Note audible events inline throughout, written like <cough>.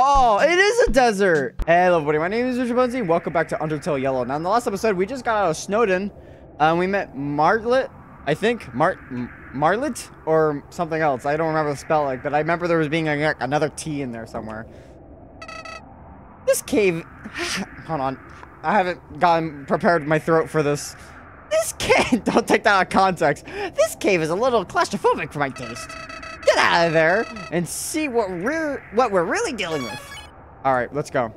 Oh, it is a desert. Hey, hello, everybody. My name is Richard Bunsey. Welcome back to Undertale Yellow. Now, in the last episode, we just got out of Snowdin. and we met Martlet, I think. Mart Martlet or something else. I don't remember the spelling, but I remember there was being another T in there somewhere. This cave... <sighs> Hold on. I haven't gotten prepared my throat for this. This cave... <laughs> Don't take that out of context. This cave is a little claustrophobic for my taste. Get out of there and see what we're what we're really dealing with. All right, let's go.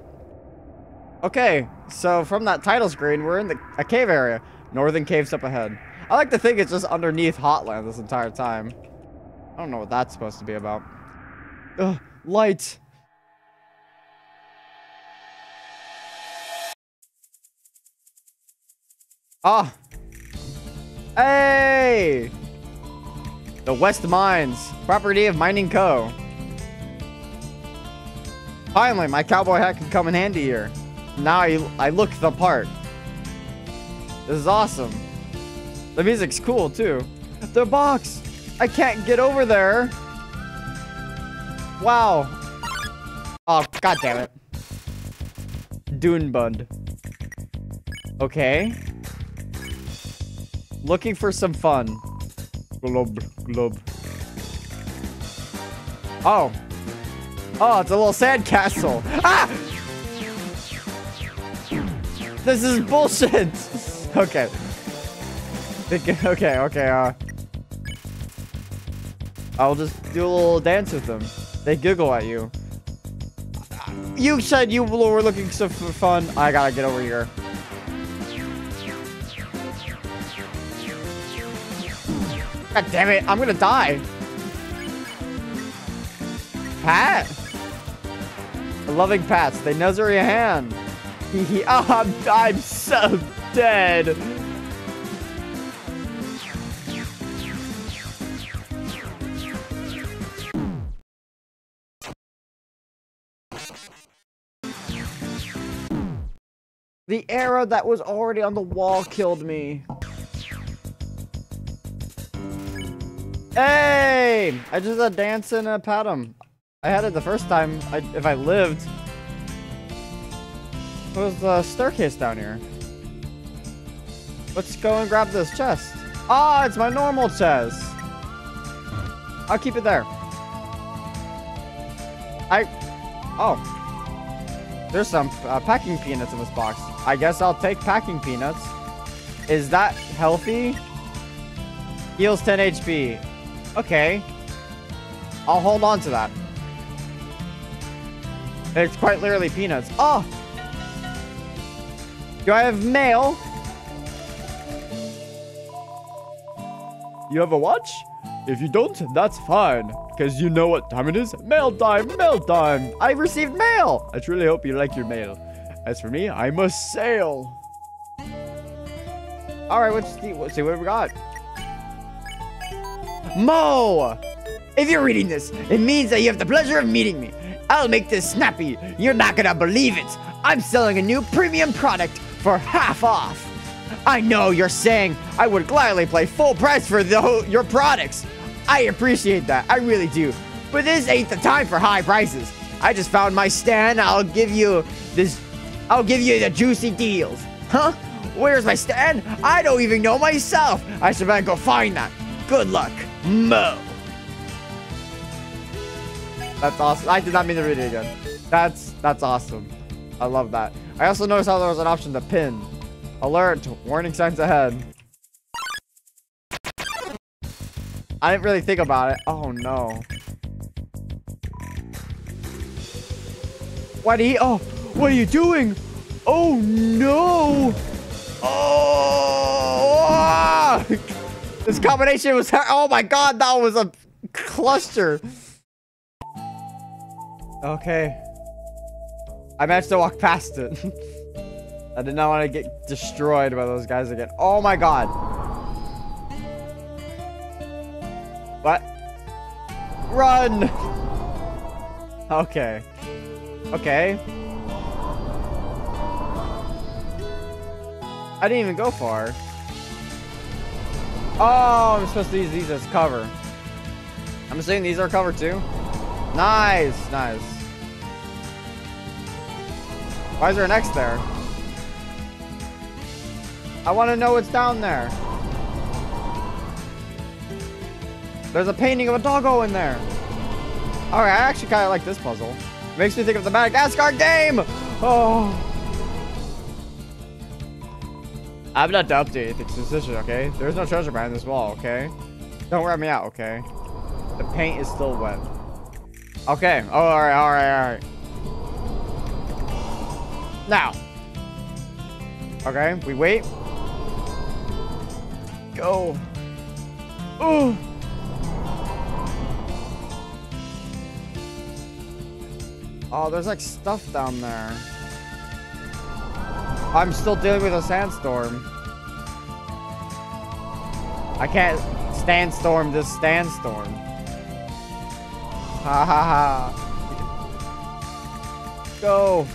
Okay, so from that title screen, we're in the a cave area. Northern caves up ahead. I like to think it's just underneath Hotland this entire time. I don't know what that's supposed to be about. Ugh, light. Ah. Hey! The West Mines, property of Mining Co. Finally, my cowboy hat can come in handy here. Now I, I look the part. This is awesome. The music's cool, too. The box! I can't get over there! Wow. Oh, god damn it. Dunebud. Okay. Looking for some fun. Glob, glob. Oh. Oh, it's a little sand castle. Ah! This is bullshit. <laughs> okay. Okay, okay, uh. I'll just do a little dance with them. They giggle at you. You said you were looking so for fun. I gotta get over here. God damn it, I'm gonna die. Pat? Loving pats, they nuzzle your hand. <laughs> oh, I'm, I'm so dead. The arrow that was already on the wall killed me. Hey! I just a dance and a pat him. I had it the first time, I, if I lived. There's the staircase down here. Let's go and grab this chest. Ah, oh, it's my normal chest. I'll keep it there. I... Oh. There's some uh, packing peanuts in this box. I guess I'll take packing peanuts. Is that healthy? Heals 10 HP. Okay. I'll hold on to that. It's quite literally peanuts. Oh! Do I have mail? You have a watch? If you don't, that's fine. Because you know what time it is? Mail time, mail time. I received mail. I truly hope you like your mail. As for me, I must sail. All right, let's see, let's see what we got. Mo! If you're reading this, it means that you have the pleasure of meeting me. I'll make this snappy. You're not gonna believe it. I'm selling a new premium product for half off. I know you're saying I would gladly pay full price for the, your products. I appreciate that. I really do. But this ain't the time for high prices. I just found my stand. I'll give you this. I'll give you the juicy deals. Huh? Where's my stand? I don't even know myself. I should better go find that. Good luck. Mo. That's awesome. I did not mean to read it again. That's that's awesome. I love that. I also noticed how there was an option to pin. Alert. Warning signs ahead. I didn't really think about it. Oh no. Why did he? Oh, what are you doing? Oh no. Oh. <laughs> Ah! This combination was, oh my god, that was a cluster. Okay. I managed to walk past it. <laughs> I did not want to get destroyed by those guys again. Oh my god. What? Run! Okay. Okay. I didn't even go far. Oh, I'm supposed to use these as cover. I'm assuming these are cover too. Nice, nice. Why is there an X there? I want to know what's down there. There's a painting of a doggo in there. Alright, I actually kind of like this puzzle. Makes me think of the Madagascar game! Oh. I'm not to update the decision, okay? There's no treasure behind this wall, okay? Don't rat me out, okay? The paint is still wet. Okay. Oh, alright, alright, alright. Now. Okay, we wait. Go. Ooh. Oh, there's like stuff down there. I'm still dealing with a sandstorm. I can't standstorm this sandstorm. Ha ha ha. Go.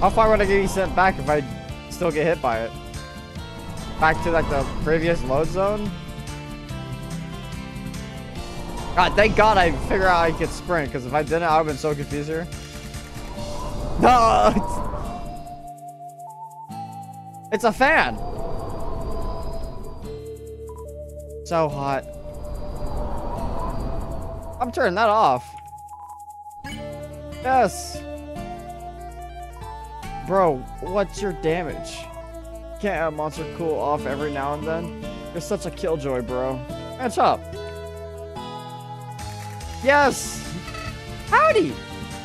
How far would I get sent back if I still get hit by it? Back to like the previous load zone? God, thank God I figured out I could sprint, because if I didn't, I would have been so confused here. <laughs> No! It's, a fan! So hot. I'm turning that off. Yes! Bro, what's your damage? Can't a monster cool off every now and then? You're such a killjoy, bro. Match up. Yes! Howdy!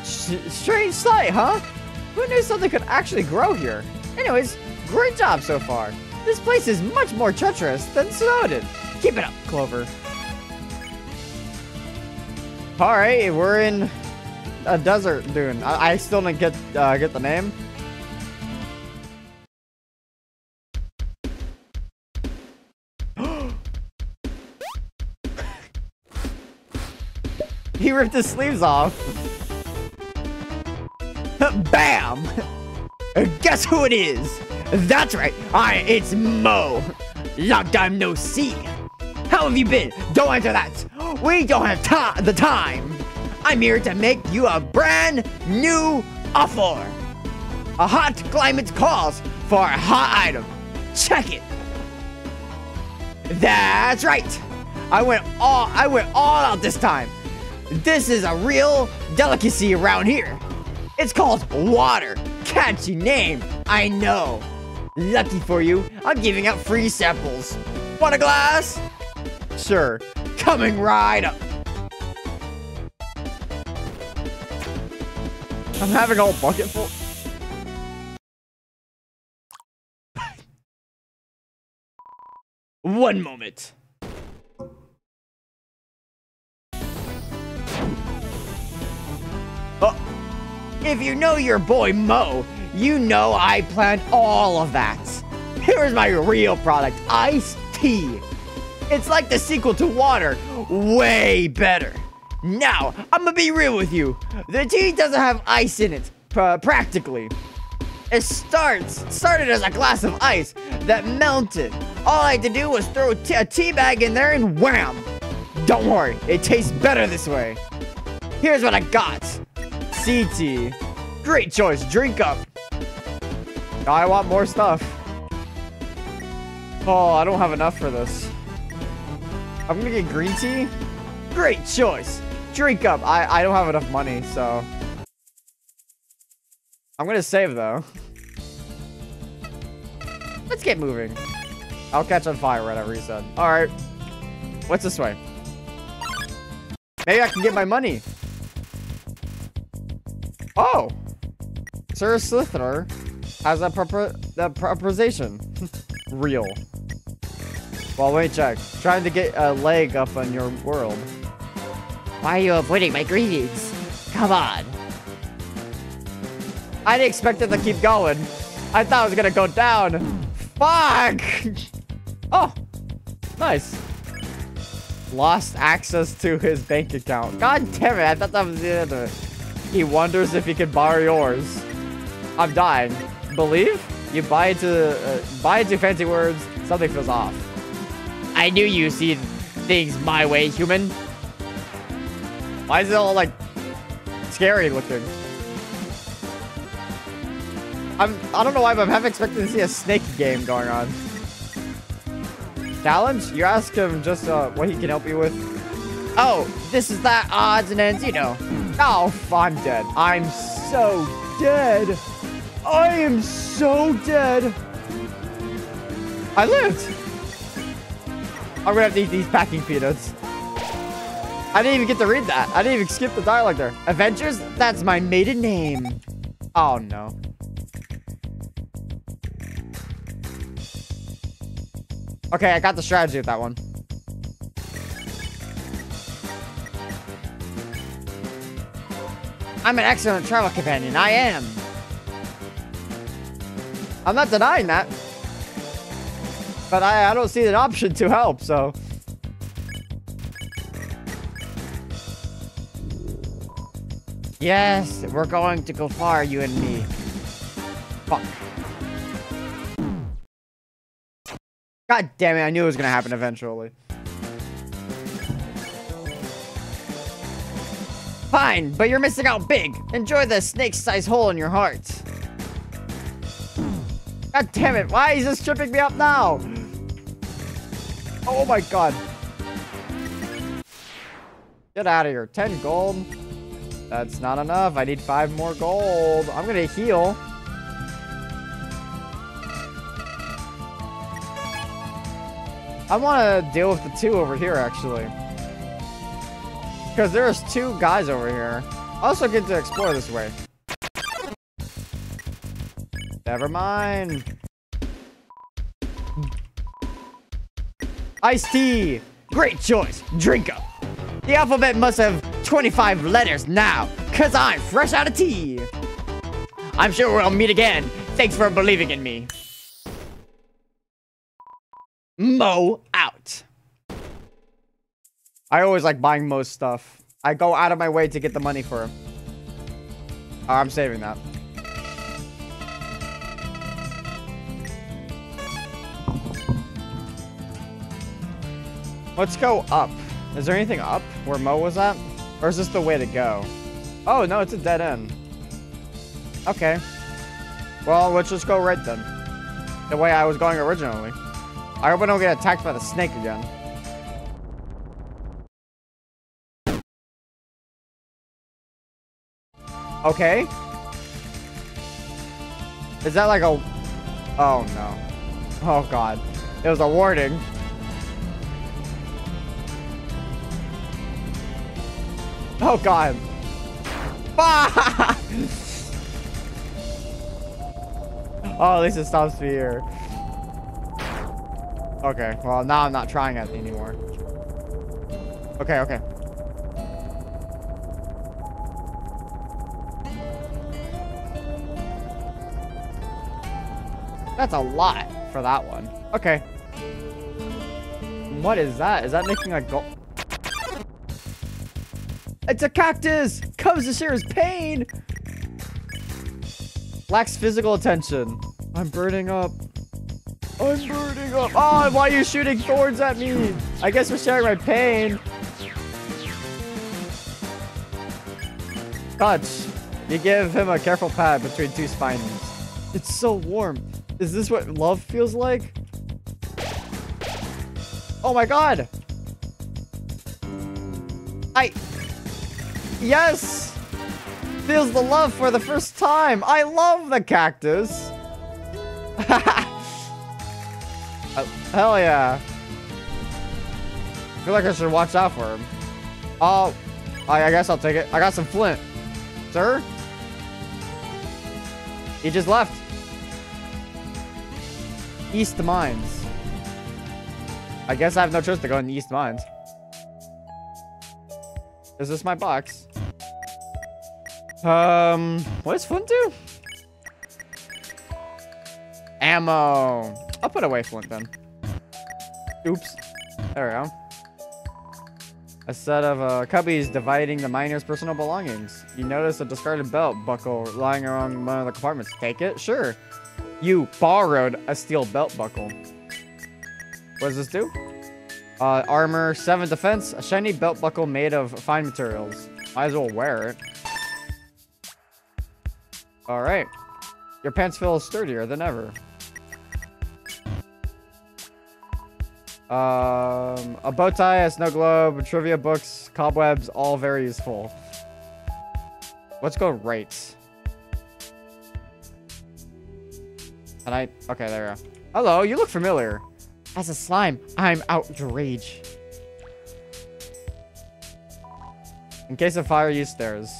Sh strange sight, huh? Who knew something could actually grow here? Anyways, great job so far. This place is much more treacherous than Snowdin. Keep it up, Clover. Alright, we're in a desert dune. I, I still didn't get uh, get the name. <gasps> he ripped his sleeves off. <laughs> Bam! <laughs> Guess who it is? That's right, I it's Mo. Long time no see. How have you been? Don't answer that. We don't have ta the time. I'm here to make you a brand new offer. A hot climate calls for a hot item. Check it. That's right. I went all I went all out this time. This is a real delicacy around here. It's called water. Catchy name, I know. Lucky for you, I'm giving out free samples. Want a glass? Sure, coming right up. I'm having a whole bucket full. <laughs> One moment. If you know your boy Mo, you know I planned all of that. Here's my real product, iced tea. It's like the sequel to water, way better. Now, I'm gonna be real with you. The tea doesn't have ice in it, practically. It starts started as a glass of ice that melted. All I had to do was throw a tea bag in there and wham! Don't worry, it tastes better this way. Here's what I got. CT. Great choice, drink up. I want more stuff. Oh, I don't have enough for this. I'm gonna get green tea. Great choice. Drink up. I, I don't have enough money, so. I'm gonna save, though. Let's get moving. I'll catch on fire, whatever he said. Alright. What's this way? Maybe I can get my money. Oh! Sir Slither has a proper the proposition. <laughs> Real. Well, wait, check. Trying to get a leg up on your world. Why are you avoiding my greetings? Come on. I didn't expect it to keep going. I thought it was gonna go down. Fuck! <laughs> Oh, nice. Lost access to his bank account. God damn it, I thought that was the end of it. He wonders if he can borrow yours. I'm dying. Believe? You buy into uh, buy into fancy words. Something feels off. I knew you see things my way, human. Why is it all like scary looking? I'm, I don't know why, but I'm half expecting to see a snake game going on. Challenge? You ask him just uh, what he can help you with. Oh, this is that odds and ends, you know. Oh, I'm dead. I'm so dead. I am so dead. I lived. I'm gonna have to eat these packing peanuts. I didn't even get to read that. I didn't even skip the dialogue there. Avengers? That's my maiden name. Oh, no. Okay, I got the strategy with that one. I'm an excellent travel companion. I am. I'm not denying that. But I, I don't see an option to help, so... Yes, we're going to go far, you and me. Fuck. God damn it, I knew it was gonna happen eventually. Fine, but you're missing out big. Enjoy the snake-sized hole in your heart. God damn it, why is this tripping me up now? Oh my god. Get out of here. 10 gold. That's not enough. I need 5 more gold. I'm gonna heal. I want to deal with the two over here, actually. Because there's two guys over here. I also get to explore this way. Never mind. Iced tea. Great choice. Drink up. The alphabet must have 25 letters now, because I'm fresh out of tea. I'm sure we'll meet again. Thanks for believing in me. Mo out. I always like buying Mo's stuff. I go out of my way to get the money for him. Oh, I'm saving that. Let's go up. Is there anything up where Mo was at? Or is this the way to go? Oh, no, it's a dead end. Okay. Well, let's just go right then. The way I was going originally. I hope I don't get attacked by the snake again. Okay. Is that like a... Oh, no. Oh, God. It was a warning. <laughs> Oh, God. <laughs> oh, at least it stops here. Okay, well, now I'm not trying it anymore. Okay, okay. That's a lot for that one. Okay. What is that? Is that making a gold? It's a cactus! Comes to share his pain! Lacks physical attention. I'm burning up. I'm burning up. Oh, why are you shooting thorns at me? I guess we're sharing my pain. Touch. You give him a careful pat between two spines. It's so warm. Is this what love feels like? Oh my god! I... Yes! Feels the love for the first time. I love the cactus. Uh, <laughs> hell yeah. I feel like I should watch out for him. Oh, I, I guess I'll take it. I got some flint. Sir? He just left. East Mines. I guess I have no choice to go in East Mines. Is this my box? Um, what does Flint do? Ammo. I'll put away Flint then. Oops. There we go. A set of uh, cubbies dividing the miner's personal belongings. You notice a discarded belt buckle lying around one of the compartments. Take it? Sure. You borrowed a steel belt buckle. What does this do? Uh, armor, 7 defense, a shiny belt buckle made of fine materials. Might as well wear it. Alright. Your pants feel sturdier than ever. Um, a bow tie, a snow globe, trivia books, cobwebs, all very useful. Let's go right. Can I? Okay, there we go. Hello, you look familiar. As a slime, I'm outraged. In case of fire, use stairs.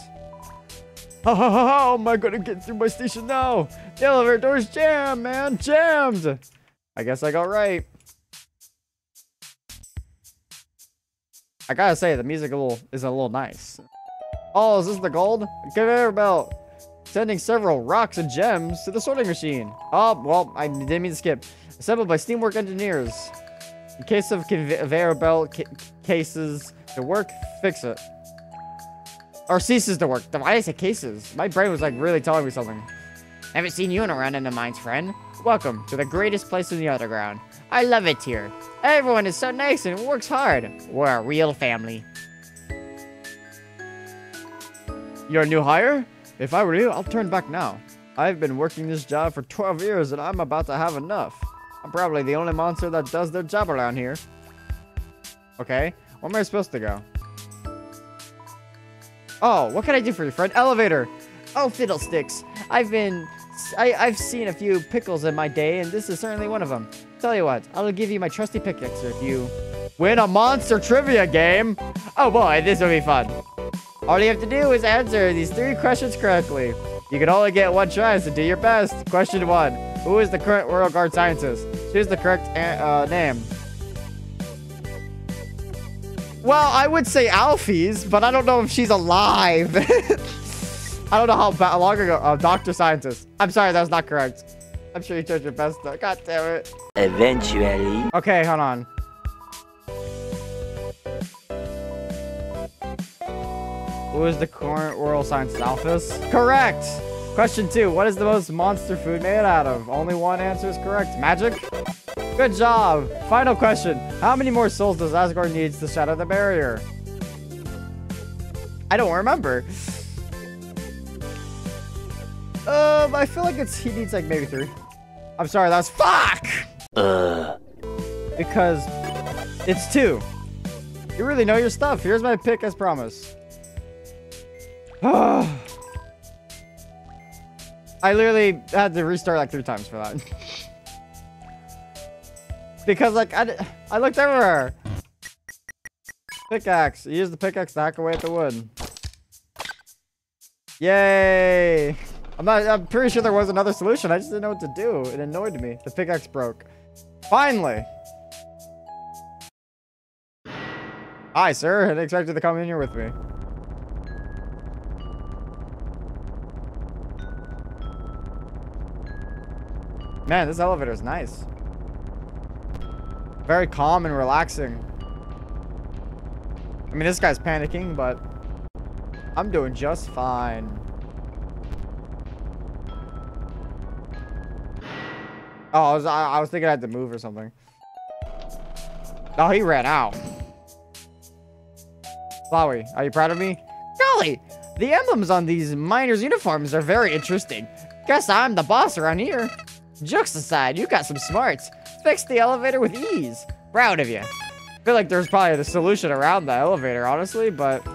How, how, how, how oh am I gonna get through my station now? The elevator door's jammed, man, jammed. I guess I got right. I gotta say, the music a little is a little nice. Oh, is this the gold? Conveyor belt. Sending several rocks and gems to the sorting machine. Oh, well, I didn't mean to skip. Assembled by Steamwork engineers. In case of conveyor belt ca cases to work, fix it. Or ceases to work. Why did I say cases? My brain was like really telling me something. Haven't seen you in a run in the mines, friend. Welcome to the greatest place in the underground. I love it here. Everyone is so nice and works hard. We're a real family. You're a new hire? If I were you, I'll turn back now. I've been working this job for 12 years and I'm about to have enough. I'm probably the only monster that does their job around here. Okay, where am I supposed to go? Oh, what can I do for you, friend? Elevator! Oh, fiddlesticks. I've been... I, I've seen a few pickles in my day, and this is certainly one of them. Tell you what, I'll give you my trusty pickaxe if you... Win a monster trivia game! Oh boy, this will be fun. All you have to do is answer these three questions correctly. You can only get one try, so do your best. Question one. Who is the current Royal Guard scientist? Choose the correct uh, name. Well, I would say Alphys, but I don't know if she's alive. <laughs> I don't know how long ago. Uh, Dr. Scientist. I'm sorry, that was not correct. I'm sure you tried your best though. God damn it. Eventually. Okay, hold on. Who is the current world scientist? Alphys? Correct! Question two. What is the most monster food made out of? Only one answer is correct. Magic? Good job. Final question. How many more souls does Asgore needs to shatter the barrier? I don't remember. Um, I feel like it's he needs like maybe three. I'm sorry, that's fuck! Uh. Because it's two. You really know your stuff. Here's my pick as promised. <sighs> <sighs> I literally had to restart like three times for that. because like I, I looked everywhere. Pickaxe. Use the pickaxe to hack away at the wood. Yay! I'm not. I'm pretty sure there was another solution. I just didn't know what to do. It annoyed me. The pickaxe broke. Finally. Hi, sir. I didn't expect you to come in here with me. Man, this elevator is nice. Very calm and relaxing. I mean, this guy's panicking, but I'm doing just fine. Oh, I was, I, I was thinking I had to move or something. Oh, he ran out. Flowey, are you proud of me? Golly, the emblems on these miners' uniforms are very interesting. Guess I'm the boss around here. Jokes aside, you got some smarts. Fixed the elevator with ease. Proud of you. I feel like there's probably a solution around the elevator, honestly, but...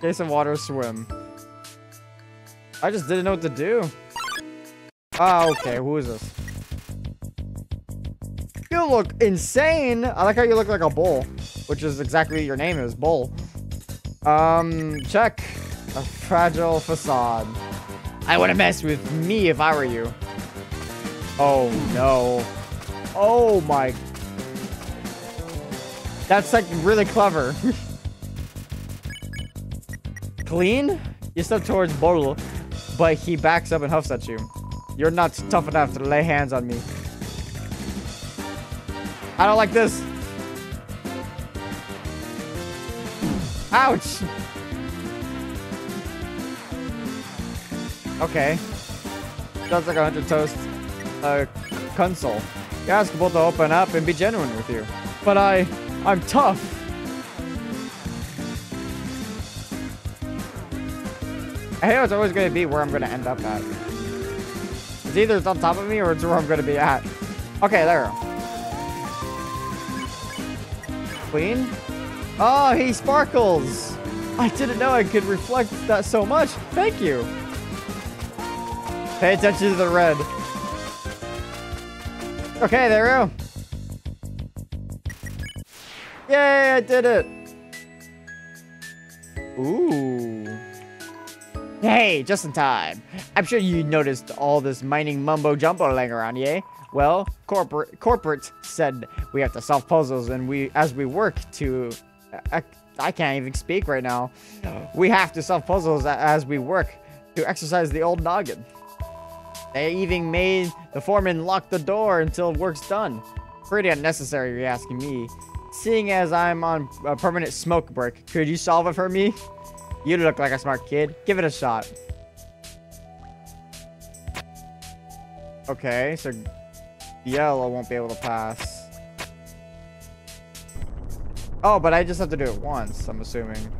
Jason Waters swim. I just didn't know what to do. Oh, okay. Who is this? You look insane. I like how you look like a bull, which is exactly your name is, Bull. Um, check. A fragile facade. I wouldn't mess with me if I were you. Oh, no. Oh, my. That's, like, really clever. <laughs> Clean? You step towards Borl, but he backs up and huffs at you. You're not tough enough to lay hands on me. I don't like this. Ouch! Okay. Sounds like a hundred toast. Uh, console. You ask people to open up and be genuine with you. But I, I'm tough. I know it's always going to be where I'm going to end up at. It's either it's on top of me or it's where I'm gonna be at. Okay, there. Clean. Oh, he sparkles. I didn't know I could reflect that so much. Thank you. Pay attention to the red. Okay, there we go. Yay, I did it. Ooh. Hey, just in time. I'm sure you noticed all this mining mumbo jumbo laying around, yay? Well, corporate corporate said we have to solve puzzles, and we as we work to, I, I can't even speak right now. We have to solve puzzles as we work to exercise the old noggin. They even made the foreman lock the door until work's done. Pretty unnecessary, you're asking me. Seeing as I'm on a permanent smoke break, could you solve it for me? You look like a smart kid. Give it a shot. Okay, so yellow won't be able to pass. Oh, but I just have to do it once, I'm assuming.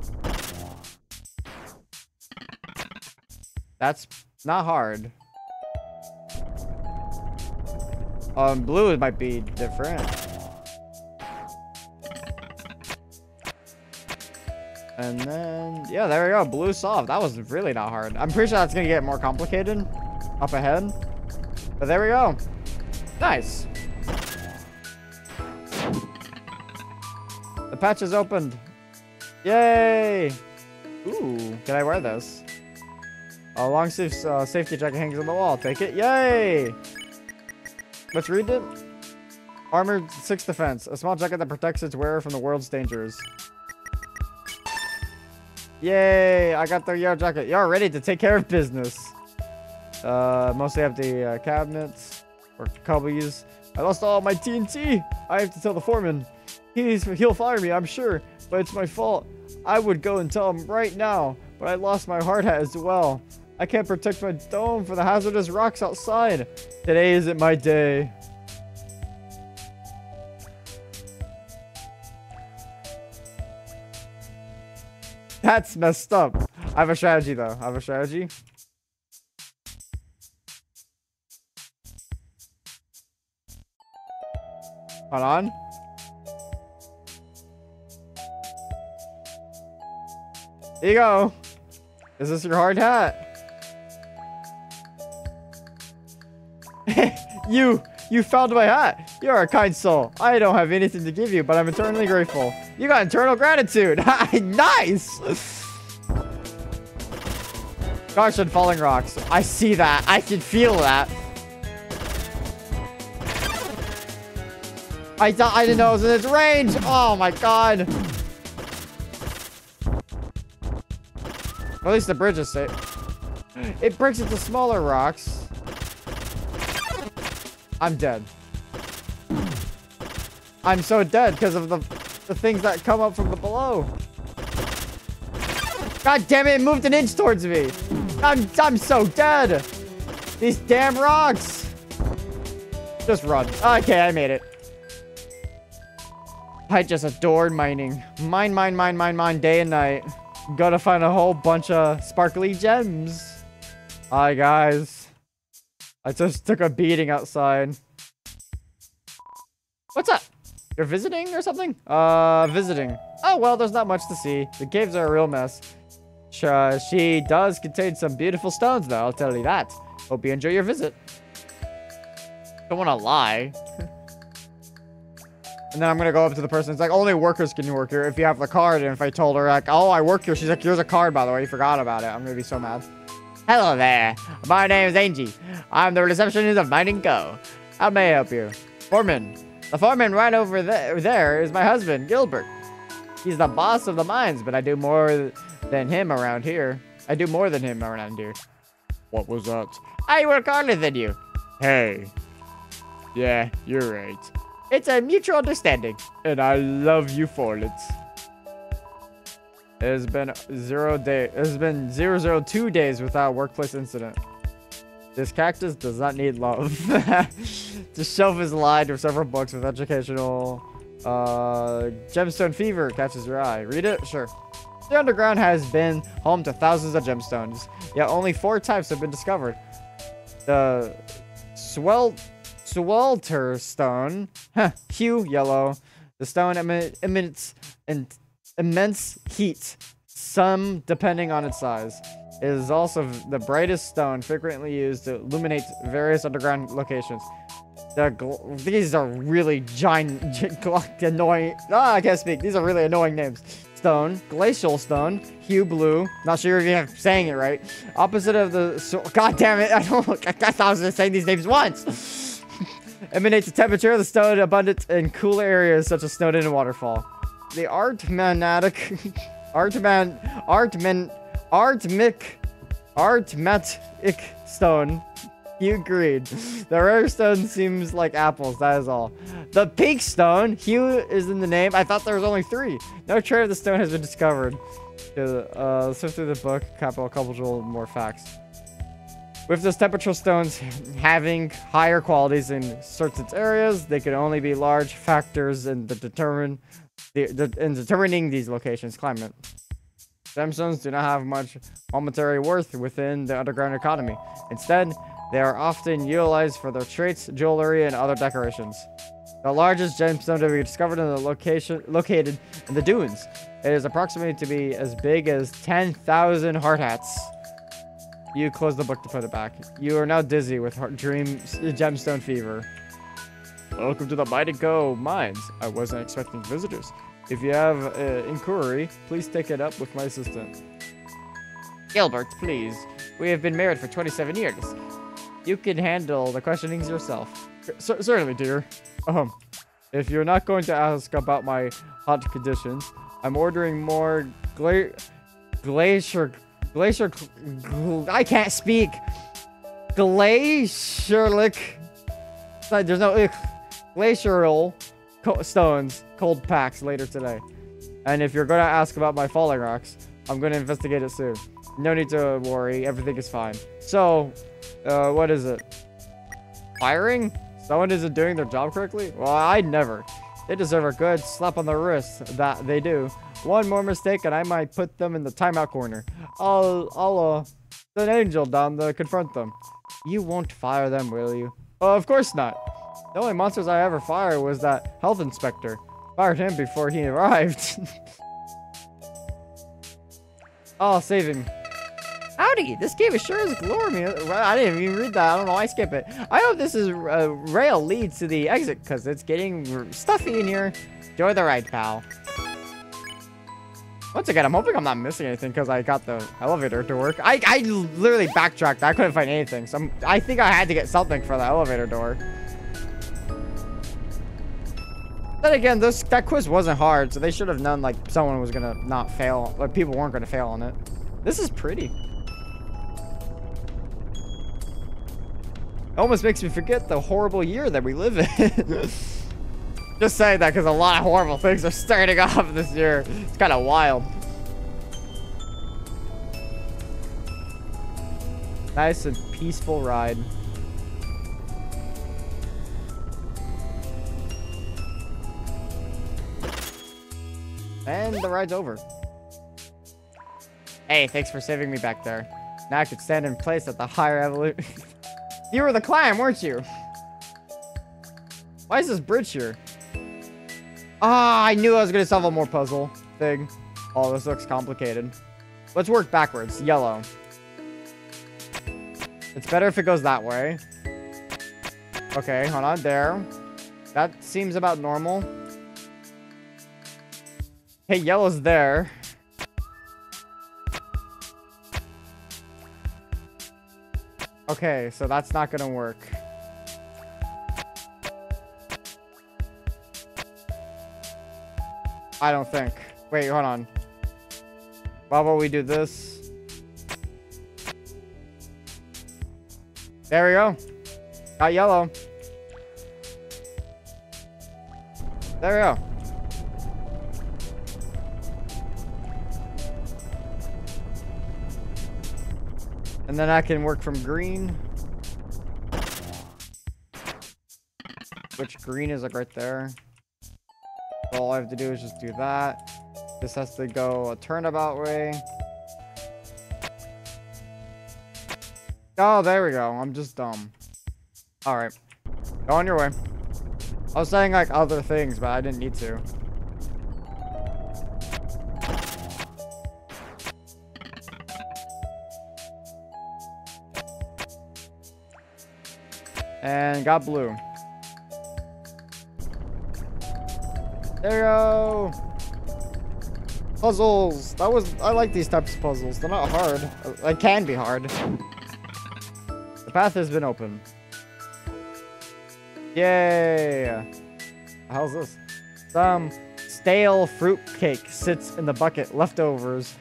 That's not hard. Um, blue might be different. And then, yeah, there we go. Blue soft. That was really not hard. I'm pretty sure that's going to get more complicated up ahead. But there we go. Nice. The patch is opened. Yay! Ooh, can I wear this? A long sleeve uh, safety jacket hangs on the wall. Take it. Yay! Let's read it. Armored 6 defense. A small jacket that protects its wearer from the world's dangers. Yay! I got the yellow jacket. You're ready to take care of business. Uh, mostly empty uh, cabinets or cubbies. I lost all my TNT. I have to tell the foreman. He's he'll fire me, I'm sure, but it's my fault. I would go and tell him right now, but I lost my hard hat as well. I can't protect my dome for the hazardous rocks outside. Today isn't my day. That's messed up. I have a strategy though. I have a strategy. Hold on. Here you go. Is this your hard hat? <laughs> you, you found my hat. You're a kind soul. I don't have anything to give you, but I'm eternally grateful. You got eternal gratitude. <laughs> nice. Gosh, and falling rocks. I see that. I can feel that. I thought I didn't know it was in its range. Oh my god. At least the bridge is safe. It breaks into smaller rocks. I'm dead. I'm so dead because of the the things that come up from the below. God damn it, it moved an inch towards me. I'm I'm so dead. These damn rocks. Just run. Okay, I made it. I just adored mining. Mine, mine, mine, mine, mine, day and night. Gotta find a whole bunch of sparkly gems. Hi, guys. I just took a beating outside. What's up? You're visiting or something? Uh, visiting. Oh, well, there's not much to see. The caves are a real mess. Sh- uh, she does contain some beautiful stones, though, I'll tell you that. Hope you enjoy your visit. Don't want to lie. And then I'm gonna go up to the person. It's like only workers can work here if you have the card. And if I told her like, oh, I work here, she's like, here's a card by the way. You forgot about it. I'm gonna be so mad. Hello there. My name is Angie. I'm the receptionist of Mining Co. How may I help you? Foreman. The foreman right over there, there is my husband, Gilbert. He's the boss of the mines, but I do more than him around here. I do more than him around here. What was that? I work harder than you. Hey. Yeah, you're right. It's a mutual understanding. And I love you for it. It has been zero day. It has been zero zero two days without workplace incident. This cactus does not need love. <laughs> the shelf is lined with several books with educational. Uh, gemstone fever catches your eye. Read it, sure. The underground has been home to thousands of gemstones, yet only four types have been discovered. The swel swelter stone. Huh. Hue yellow. The stone emi- emits an immense heat, some depending on its size. It is also the brightest stone frequently used to illuminate various underground locations. The these are really giant, <laughs> annoying. Ah, I can't speak. These are really annoying names. Stone, glacial stone, hue blue. Not sure if you're saying it right. Opposite of the. So, God damn it! <laughs> I don't. I thought I was just saying these names once. <laughs> Emanates the temperature of the stone abundant in cool areas such as Snowdin and Waterfall. The Artmanatic, Artman, Artman, Artmic, Artmatic stone. You agreed. The rare stone seems like apples, that is all. The pink stone, hue is in the name. I thought there was only three. No trace of the stone has been discovered. Uh, let's sift through the book, capital, a couple more facts. With those temperature stones having higher qualities in certain areas, they can only be large factors in the determine the, the, in determining these locations' climate. Gemstones do not have much monetary worth within the underground economy. Instead, they are often utilized for their traits, jewelry, and other decorations. The largest gemstone to be discovered in the location located in the dunes. It is approximated to be as big as 10,000 hard hats. You close the book to put it back. You are now dizzy with heart dream gemstone fever. Welcome to the Mighty Go Mines. I wasn't expecting visitors. If you have an inquiry, please take it up with my assistant. Gilbert, please. We have been married for 27 years. You can handle the questionings yourself. C certainly, dear. Um, if you're not going to ask about my hot conditions, I'm ordering more gla glacier glacier I can't speak. Glacierlic. There's no ick. Glacial co stones, cold packs later today. And if you're gonna ask about my falling rocks, I'm gonna investigate it soon. No need to worry, everything is fine. So, uh, what is it? Firing? Someone isn't doing their job correctly? Well, I never. They deserve a good slap on the wrist. That they do. One more mistake and I might put them in the timeout corner. I'll, I'll, uh, an angel down to confront them. You won't fire them, will you? Uh, of course not. The only monsters I ever fired was that health inspector. Fired him before he arrived. <laughs> oh, saving. Howdy, this game is sure is glorious. I didn't even read that. I don't know why I skip it. I hope this is uh, rail leads to the exit because it's getting stuffy in here. Enjoy the ride, pal. Once again, I'm hoping I'm not missing anything because I got the elevator to work. I, I literally backtracked. I couldn't find anything. So I'm, I think I had to get something for the elevator door. Then again, this that quiz wasn't hard, so they should have known like someone was gonna not fail, like people weren't gonna fail on it. This is pretty. almost makes me forget the horrible year that we live in. <laughs> Just saying that because a lot of horrible things are starting <laughs> off this year. It's kind of wild. Nice and peaceful ride. And the ride's over. Hey, thanks for saving me back there. Now I could stand in place at the higher evolution. <laughs> You were the climb, weren't you? Why is this bridge here? Ah, I knew I was going to solve a more puzzle thing. Oh, this looks complicated. Let's work backwards. Yellow. It's better if it goes that way. Okay, hold on. There. That seems about normal. Hey, yellow's there. Okay, so that's not gonna work. I don't think. Wait, hold on. Why about we do this? There we go. Got yellow. There we go. And then I can work from green. Which green is like right there. So all I have to do is just do that. This has to go a turnabout way. Oh, there we go. I'm just dumb. All right. Go on your way. I was saying like other things, but I didn't need to. And got blue. There you go. Puzzles. That was, I like these types of puzzles. They're not hard. They can be hard. The path has been open. Yay! How's this? Some stale fruit cake sits in the bucket. Leftovers.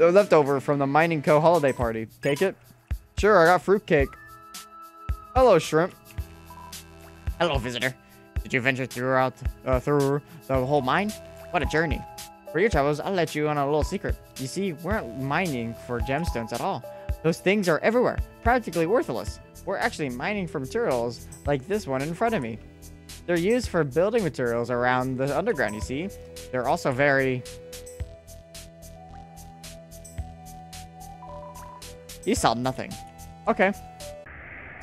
Leftover from the Mining Co. holiday party. Take it? Sure, I got fruit cake. Hello, shrimp. Hello, visitor. Did you venture throughout uh, through the whole mine? What a journey. For your travels, I'll let you on a little secret. You see, we're not mining for gemstones at all. Those things are everywhere, practically worthless. We're actually mining for materials like this one in front of me. They're used for building materials around the underground, you see. They're also very... You saw nothing. Okay.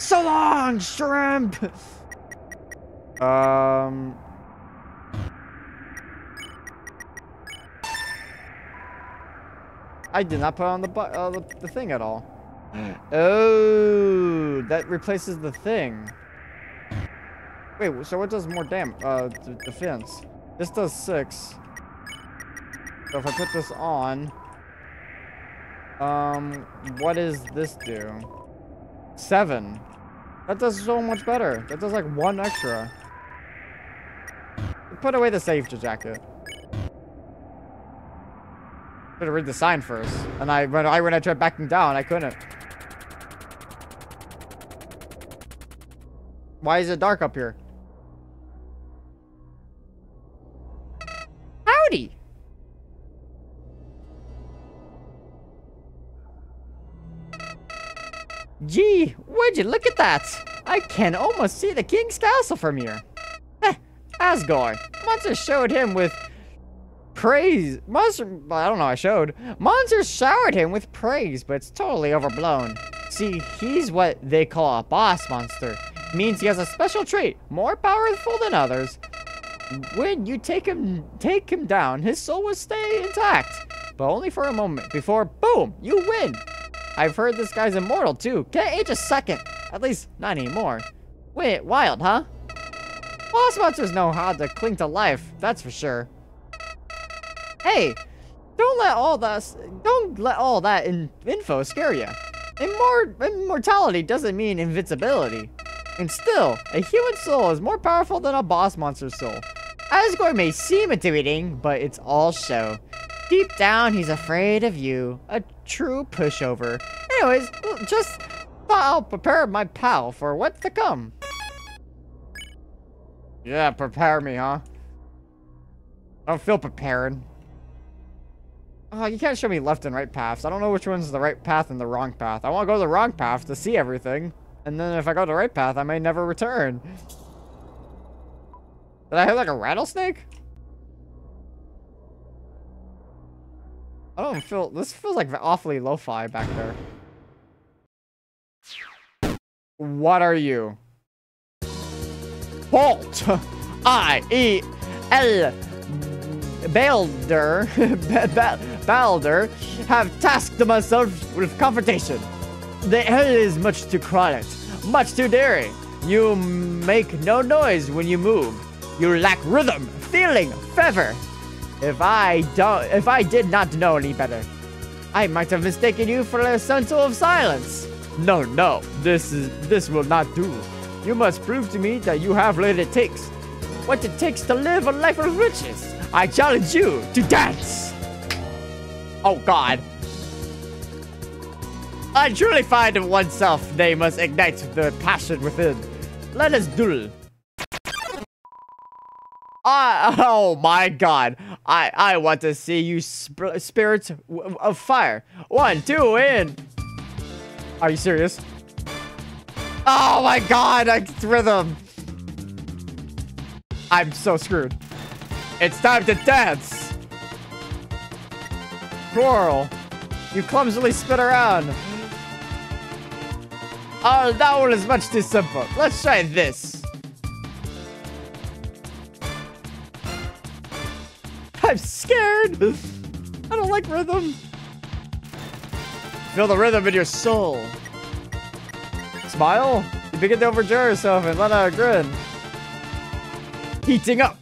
So long, shrimp! um... I did not put on the, uh, the, the thing at all. Oh, that replaces the thing. Wait, so what does more damage? Uh, defense. This does six. So if I put this on, um, what does this do? Seven. That does so much better. That does like one extra. Put away the safety jacket. Should have read the sign first. And I when I when I tried backing down, I couldn't. Why is it dark up here? Howdy! Gee, would you look at that? I can almost see the king's castle from here. Heh, Asgore. Monsters showed him with praise. Monster, I don't know, I showed. Monsters showered him with praise, but it's totally overblown. See, he's what they call a boss monster. Means he has a special trait, more powerful than others. When you take him take him down, his soul will stay intact. But only for a moment, before, boom, you win. I've heard this guy's immortal too. Can't age a second. At least, not anymore. Wait, wild, huh? Boss monsters know how to cling to life, that's for sure. Hey, don't let all that don't let all that in, info scare you. Immor immortality doesn't mean invincibility. And still, a human soul is more powerful than a boss monster's soul. Asgore may seem intimidating, but it's all show. Deep down, he's afraid of you. A true pushover. Anyways, just I'll prepare my pal for what's to come. Yeah, prepare me, huh? I don't feel prepared. Oh, you can't show me left and right paths. I don't know which one's the right path and the wrong path. I want to go the wrong path to see everything. And then if I go the right path, I may never return. Did I have like a rattlesnake? I don't feel... This feels like awfully lo-fi back there. What are you? Bolt! <laughs> I-E-L... Balder... <laughs> Balder... Have tasked myself with confrontation. The hell is much too crowded, much too daring. You make no noise when you move. You lack rhythm, feeling, fervor. If I don't, if I did not know any better, I might have mistaken you for a sentinel of silence. No, no, this is this will not do. You must prove to me that you have what it takes, what it takes to live a life of riches. I challenge you to dance. Oh God. I truly find in oneself they must ignite the passion within. Let us duel. <laughs> Oh my god. I, I want to see you sp spirits of fire. One, two, in. Are you serious? Oh my god, I rhythm. I'm so screwed. It's time to dance. Twirl. You clumsily spin around. Oh, that one is much too simple. Let's try this. I'm scared. I don't like rhythm. Feel the rhythm in your soul. Smile. You begin to overjoy yourself and let out a grin. Heating up.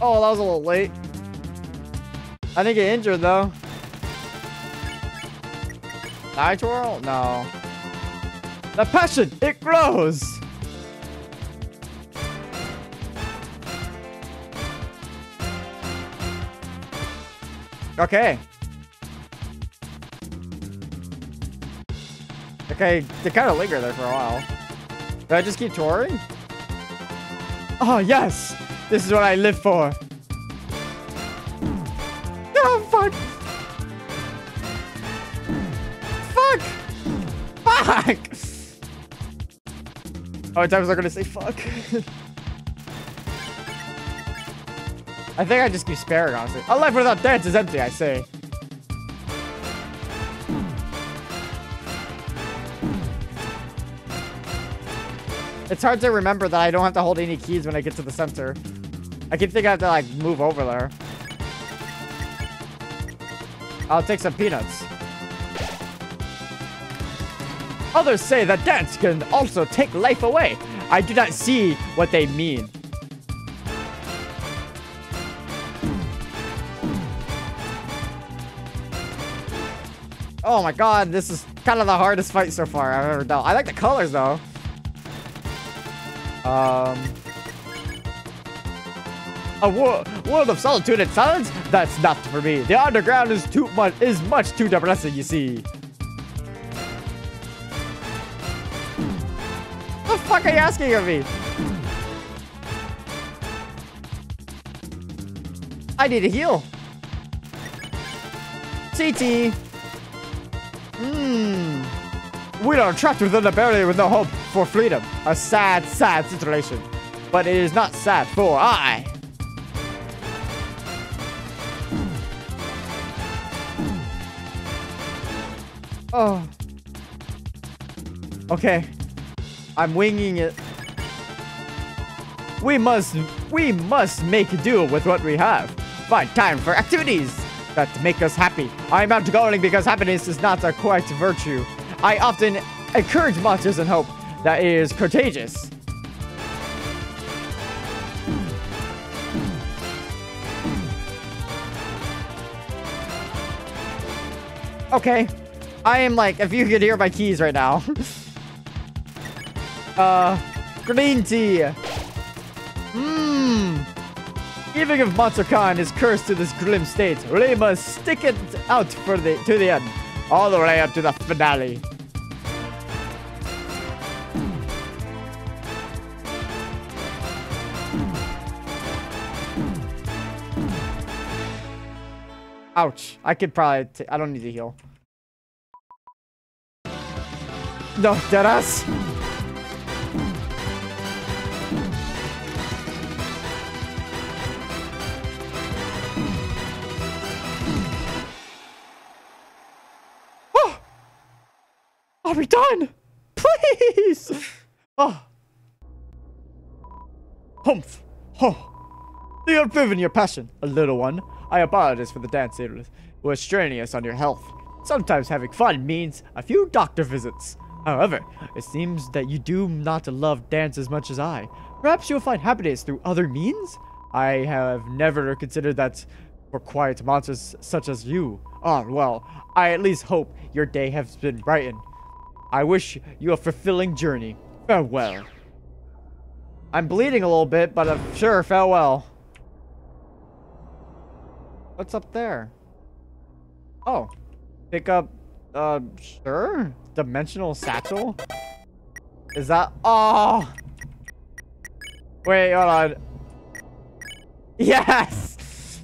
Oh, that was a little late. I didn't get injured though. Die twirl? No. The passion, it grows. Okay. Okay, they kind of linger there for a while. Do I just keep touring? Oh, yes! This is what I live for. Oh, fuck! Fuck! Fuck! How many times am gonna say fuck? <laughs> I think I just keep sparing, honestly. A life without dance is empty, I say. It's hard to remember that I don't have to hold any keys when I get to the center. I keep thinking I have to, like, move over there. I'll take some peanuts. Others say that dance can also take life away. I do not see what they mean. Oh my god, this is kind of the hardest fight so far I've ever done. I like the colors though. Um, a wor world of solitude and silence? That's not for me. The underground is too much is much too depressing, you see. What The fuck are you asking of me? I need a heal. CT. Hmm. We are trapped within a barrier with no hope for freedom. A sad, sad situation. But it is not sad for I. Oh. Okay. I'm winging it. We must, we must make do with what we have. Find time for activities that make us happy. I'm outgoing because happiness is not a quite virtue. I often encourage monsters and hope that is contagious. Okay. I am like, if you could hear my keys right now. <laughs> uh, green tea. If monsterkind is cursed to this grim state, we must stick it out for the to the end, all the way up to the finale. Ouch. I could probably... I don't need to heal. No, deadass. Are we done? Please! Oh. Humph. Oh. You have proven your passion, a little one. I apologize for the dance it was strenuous on your health. Sometimes having fun means a few doctor visits. However, it seems that you do not love dance as much as I. Perhaps you'll find happiness through other means? I have never considered that for quiet monsters such as you. Ah, well, I at least hope your day has been brightened. I wish you a fulfilling journey. Farewell. I'm bleeding a little bit, but I'm sure farewell. What's up there? Oh. Pick up, uh, sure? Dimensional satchel? Is that, oh! Wait, hold on. Yes!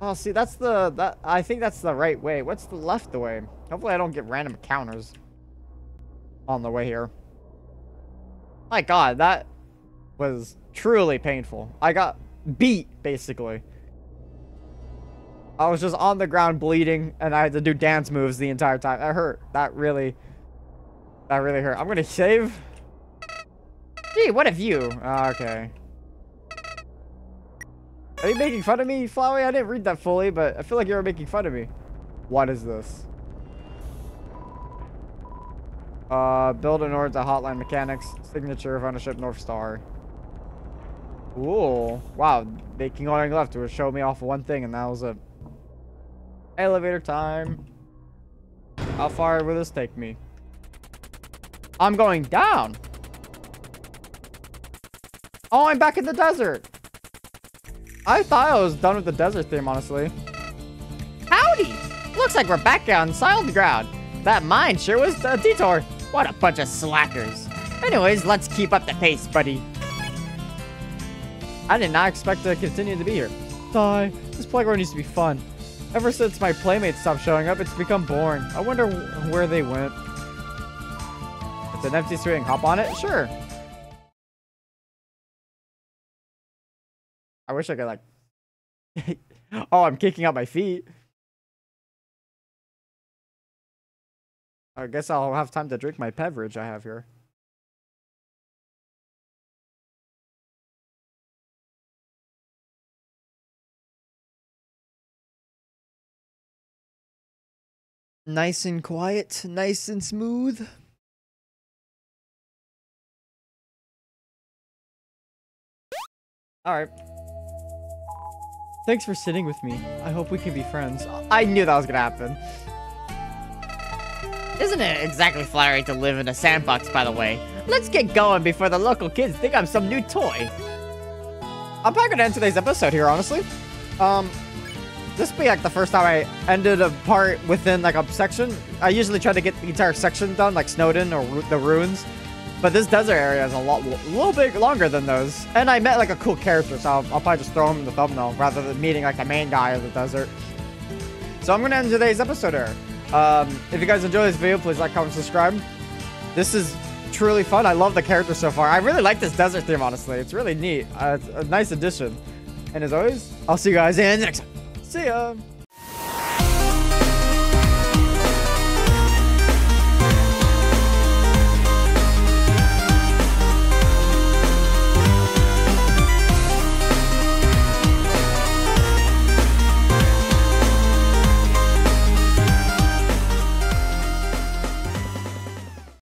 Oh, see, that's the, that, I think that's the right way. What's the left way? Hopefully I don't get random counters on the way here. My god, that was truly painful. I got beat, basically. I was just on the ground bleeding, and I had to do dance moves the entire time. That hurt. That really, that really hurt. I'm gonna save. Gee, what have you? Ah, okay. Are you making fun of me, Flowey? I didn't read that fully, but I feel like you were making fun of me. What is this? Uh, build an order to hotline mechanics. Signature of ownership North Star. Ooh. Wow. they Making all left to show me off one thing, and that was it. Elevator time. How far will this take me? I'm going down. Oh, I'm back in the desert. I thought I was done with the desert theme, honestly. Howdy! Looks like we're back on solid ground. That mine sure was a detour. What a bunch of slackers. Anyways, let's keep up the pace, buddy. I did not expect to continue to be here. Die. This playground used to be fun. Ever since my playmates stopped showing up, it's become boring. I wonder wh- where they went. It's an empty swing. Hop on it? Sure. I wish I could like... <laughs> oh, I'm kicking out my feet. I guess I'll have time to drink my beverage I have here. Nice and quiet, nice and smooth. All right. Thanks for sitting with me. I hope we can be friends. I knew that was gonna happen. Isn't it exactly flattering to live in a sandbox, by the way? Let's get going before the local kids think I'm some new toy. I'm probably gonna end today's episode here, honestly. Um, this be like the first time I ended a part within like a section. I usually try to get the entire section done, like Snowdin or the ruins. But this desert area is a lot, a little bit longer than those. And I met like a cool character, so I'll, I'll probably just throw him in the thumbnail rather than meeting like the main guy of the desert. So I'm gonna end today's episode here. Um, if you guys enjoy this video, please like, comment, subscribe. This is truly fun. I love the character so far. I really like this desert theme, honestly. It's really neat. Uh, it's a nice addition. And as always, I'll see you guys in the next one. See ya!